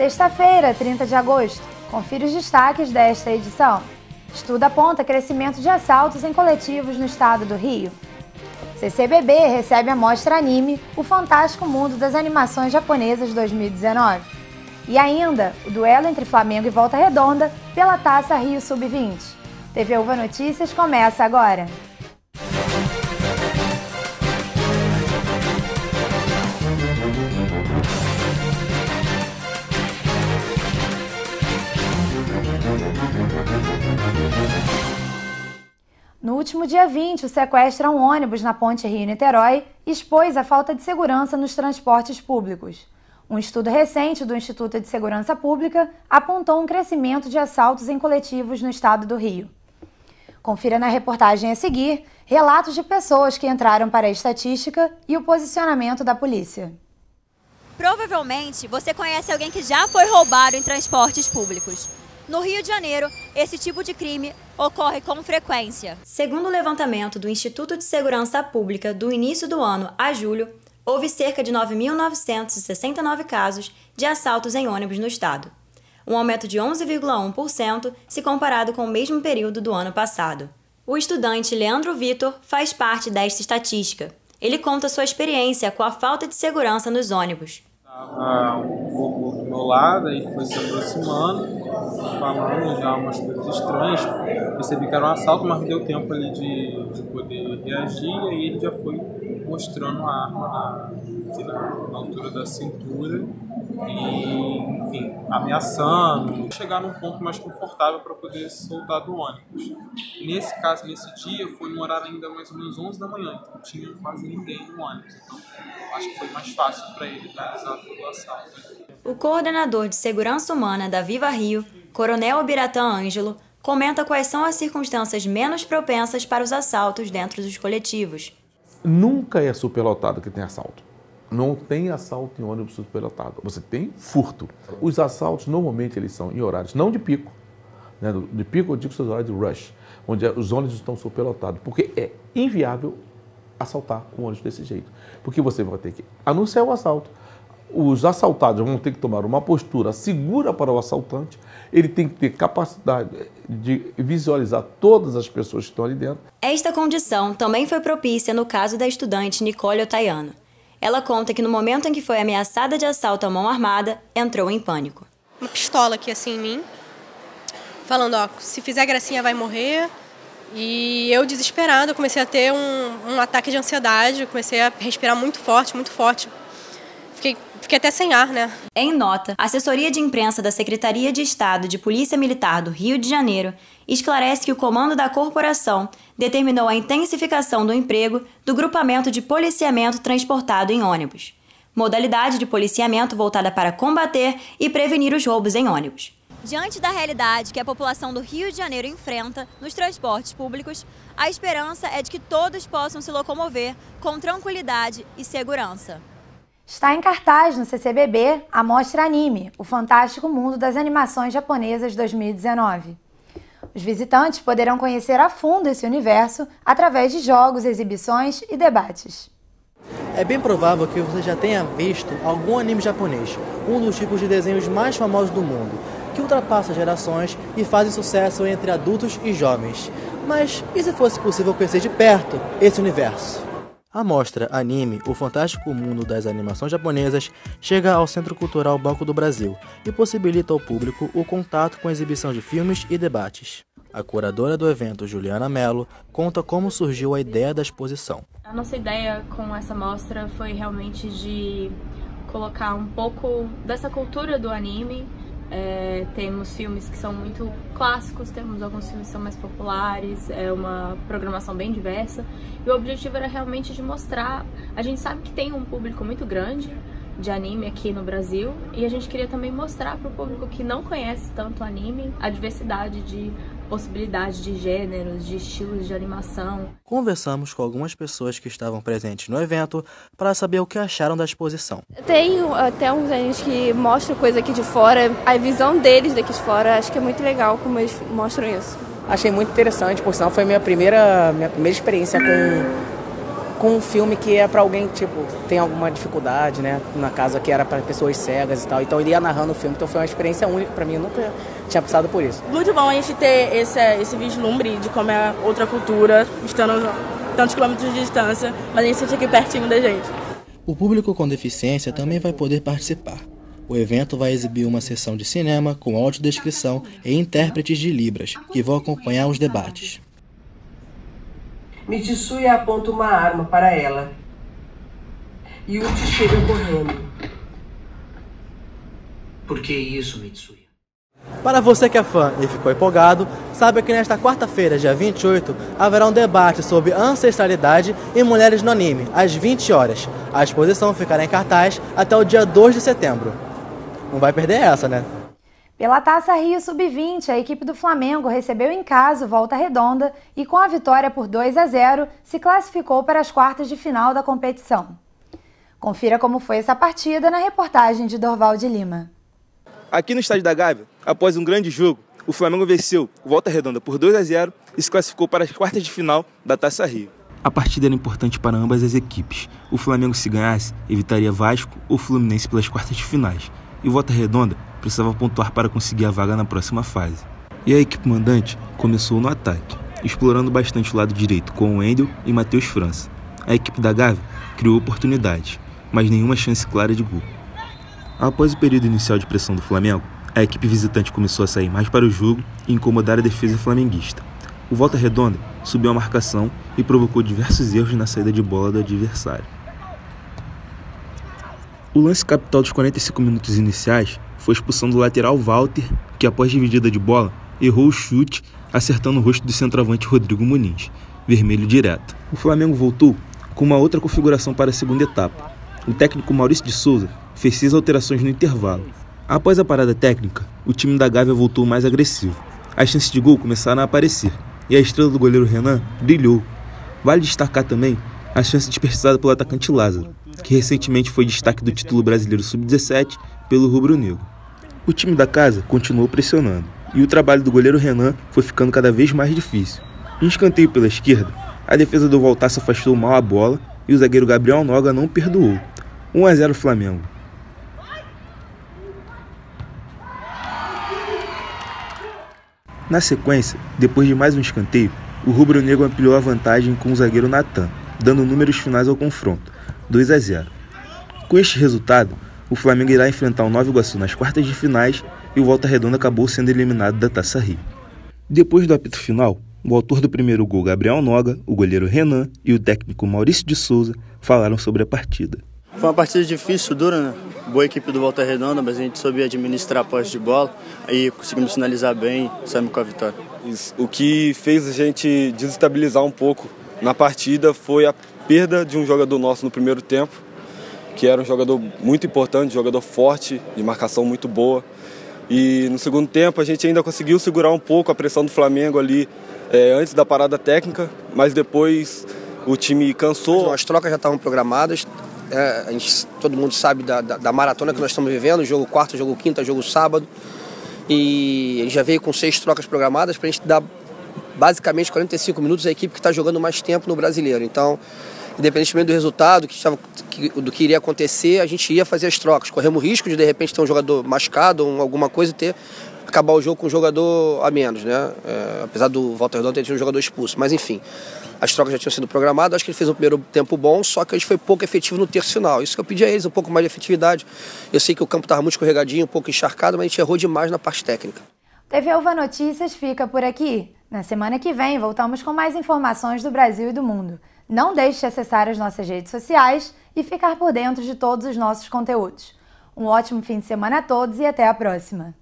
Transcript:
Sexta-feira, 30 de agosto. Confira os destaques desta edição. Estudo aponta crescimento de assaltos em coletivos no estado do Rio. CCBB recebe a mostra anime O Fantástico Mundo das Animações Japonesas 2019. E ainda, o duelo entre Flamengo e Volta Redonda pela Taça Rio Sub-20. TV Uva Notícias começa agora. No último dia 20, o sequestro a um ônibus na ponte Rio-Niterói expôs a falta de segurança nos transportes públicos. Um estudo recente do Instituto de Segurança Pública apontou um crescimento de assaltos em coletivos no estado do Rio. Confira na reportagem a seguir relatos de pessoas que entraram para a estatística e o posicionamento da polícia. Provavelmente você conhece alguém que já foi roubado em transportes públicos. No Rio de Janeiro, esse tipo de crime ocorre com frequência. Segundo o levantamento do Instituto de Segurança Pública do início do ano a julho, houve cerca de 9.969 casos de assaltos em ônibus no estado, um aumento de 11,1% se comparado com o mesmo período do ano passado. O estudante Leandro Vitor faz parte desta estatística. Ele conta sua experiência com a falta de segurança nos ônibus. Estava um pouco do meu lado, aí foi se aproximando falando já umas coisas estranhas. Percebi que era um assalto, mas não deu tempo ali de, de poder reagir. E aí ele já foi mostrando a arma na, na, altura da cintura e, enfim, ameaçando. Chegar num ponto mais confortável para poder soltar do ônibus. Nesse caso, nesse dia, foi no horário ainda mais ou menos 11 da manhã, então tinha quase ninguém no ônibus. Então, acho que foi mais fácil para ele realizar todo o assalto. O coordenador de segurança humana da Viva Rio, Coronel Biratã Ângelo, comenta quais são as circunstâncias menos propensas para os assaltos dentro dos coletivos. Nunca é superlotado que tem assalto. Não tem assalto em ônibus superlotado. Você tem furto. Os assaltos, normalmente, eles são em horários não de pico. Né? De pico, eu digo que horários de rush, onde os ônibus estão superlotados. Porque é inviável assaltar um ônibus desse jeito. Porque você vai ter que anunciar o assalto, os assaltados vão ter que tomar uma postura segura para o assaltante, ele tem que ter capacidade de visualizar todas as pessoas que estão ali dentro. Esta condição também foi propícia no caso da estudante Nicole Otaiano. Ela conta que no momento em que foi ameaçada de assalto à mão armada, entrou em pânico. Uma pistola aqui assim em mim, falando, ó, se fizer gracinha vai morrer. E eu desesperada, comecei a ter um, um ataque de ansiedade, comecei a respirar muito forte, muito forte. Fiquei Fiquei até sem ar, né? Em nota, a assessoria de imprensa da Secretaria de Estado de Polícia Militar do Rio de Janeiro esclarece que o comando da corporação determinou a intensificação do emprego do grupamento de policiamento transportado em ônibus, modalidade de policiamento voltada para combater e prevenir os roubos em ônibus. Diante da realidade que a população do Rio de Janeiro enfrenta nos transportes públicos, a esperança é de que todos possam se locomover com tranquilidade e segurança. Está em cartaz no CCBB a mostra Anime, o fantástico mundo das animações japonesas 2019. Os visitantes poderão conhecer a fundo esse universo através de jogos, exibições e debates. É bem provável que você já tenha visto algum anime japonês, um dos tipos de desenhos mais famosos do mundo, que ultrapassa gerações e fazem sucesso entre adultos e jovens. Mas e se fosse possível conhecer de perto esse universo? A mostra Anime, o fantástico mundo das animações japonesas, chega ao Centro Cultural Banco do Brasil e possibilita ao público o contato com a exibição de filmes e debates. A curadora do evento, Juliana Mello, conta como surgiu a ideia da exposição. A nossa ideia com essa mostra foi realmente de colocar um pouco dessa cultura do anime é, temos filmes que são muito clássicos, temos alguns filmes que são mais populares, é uma programação bem diversa. E o objetivo era realmente de mostrar. A gente sabe que tem um público muito grande de anime aqui no Brasil e a gente queria também mostrar para o público que não conhece tanto anime a diversidade de possibilidades de gêneros, de estilos de animação. Conversamos com algumas pessoas que estavam presentes no evento para saber o que acharam da exposição. Tem até uns animes que mostram coisa aqui de fora, a visão deles daqui de fora, acho que é muito legal como eles mostram isso. Achei muito interessante, por sinal foi minha primeira, minha primeira experiência com com um filme que é para alguém, tipo, tem alguma dificuldade, né? Na casa que era para pessoas cegas e tal. Então ele ia narrando o filme, então foi uma experiência única para mim, eu nunca tinha passado por isso. Muito bom a gente ter esse, esse vislumbre de como é outra cultura, estando tantos quilômetros de distância, mas a gente sente aqui pertinho da gente. O público com deficiência também vai poder participar. O evento vai exibir uma sessão de cinema com audiodescrição e intérpretes de Libras, que vão acompanhar os debates. Mitsuya aponta uma arma para ela. Yuji chega correndo. Por que isso, Mitsuya? Para você que é fã e ficou empolgado, saiba que nesta quarta-feira, dia 28, haverá um debate sobre ancestralidade e mulheres no anime, às 20 horas. A exposição ficará em cartaz até o dia 2 de setembro. Não vai perder essa, né? Pela Taça Rio Sub-20, a equipe do Flamengo recebeu em casa o Volta Redonda e, com a vitória por 2 a 0, se classificou para as quartas de final da competição. Confira como foi essa partida na reportagem de Dorval de Lima. Aqui no estádio da Gávea, após um grande jogo, o Flamengo venceu o Volta Redonda por 2 a 0 e se classificou para as quartas de final da Taça Rio. A partida era importante para ambas as equipes. O Flamengo, se ganhasse, evitaria Vasco ou Fluminense pelas quartas de finais. E o Volta Redonda precisava pontuar para conseguir a vaga na próxima fase. E a equipe mandante começou no ataque, explorando bastante o lado direito com o Wendel e Matheus França. A equipe da Gávea criou oportunidades, mas nenhuma chance clara de gol. Após o período inicial de pressão do Flamengo, a equipe visitante começou a sair mais para o jogo e incomodar a defesa flamenguista. O Volta Redonda subiu a marcação e provocou diversos erros na saída de bola do adversário. O lance capital dos 45 minutos iniciais foi a expulsão do lateral Walter, que após dividida de bola, errou o chute, acertando o rosto do centroavante Rodrigo Muniz, vermelho direto. O Flamengo voltou com uma outra configuração para a segunda etapa. O técnico Maurício de Souza fez seis alterações no intervalo. Após a parada técnica, o time da Gávea voltou mais agressivo. As chances de gol começaram a aparecer e a estrela do goleiro Renan brilhou. Vale destacar também a chance desperdiçada pelo atacante Lázaro, que recentemente foi destaque do título brasileiro sub-17 pelo Rubro Negro. O time da casa continuou pressionando e o trabalho do goleiro Renan foi ficando cada vez mais difícil. Em escanteio pela esquerda, a defesa do Voltaço afastou mal a bola e o zagueiro Gabriel Noga não perdoou. 1 a 0 Flamengo. Na sequência, depois de mais um escanteio, o rubro-negro ampliou a vantagem com o zagueiro Natan, dando números finais ao confronto, 2 a 0. Com este resultado, o Flamengo irá enfrentar o Nova Iguaçu nas quartas de finais e o Volta Redonda acabou sendo eliminado da Taça Rio. Depois do apito final, o autor do primeiro gol, Gabriel Noga, o goleiro Renan e o técnico Maurício de Souza falaram sobre a partida. Foi uma partida difícil, dura, né? Boa equipe do Volta Redonda, mas a gente soube administrar a posse de bola e conseguimos finalizar bem e saímos com a vitória. Isso. O que fez a gente desestabilizar um pouco na partida foi a perda de um jogador nosso no primeiro tempo, que era um jogador muito importante, jogador forte, de marcação muito boa. E no segundo tempo a gente ainda conseguiu segurar um pouco a pressão do Flamengo ali é, antes da parada técnica, mas depois o time cansou. As trocas já estavam programadas, é, a gente, todo mundo sabe da, da, da, maratona que nós estamos vivendo, jogo quarto, jogo quinta, jogo sábado. E a gente já veio com seis trocas programadas para a gente dar basicamente 45 minutos à equipe que está jogando mais tempo no brasileiro. Então, independentemente do resultado, que estava, que, do que iria acontecer, a gente ia fazer as trocas. Corremos risco de de repente ter um jogador machucado ou alguma coisa e ter acabar o jogo com um jogador a menos, né? É, apesar do Walter Redondo ter tido um jogador expulso. Mas enfim, as trocas já tinham sido programadas. Acho que ele fez um primeiro tempo bom, só que a gente foi pouco efetivo no terço final. Isso que eu pedi a eles, um pouco mais de efetividade. Eu sei que o campo estava muito escorregadinho, um pouco encharcado, mas a gente errou demais na parte técnica. TV Uva Notícias fica por aqui. Na semana que vem, voltamos com mais informações do Brasil e do mundo. Não deixe de acessar as nossas redes sociais e ficar por dentro de todos os nossos conteúdos. Um ótimo fim de semana a todos e até a próxima!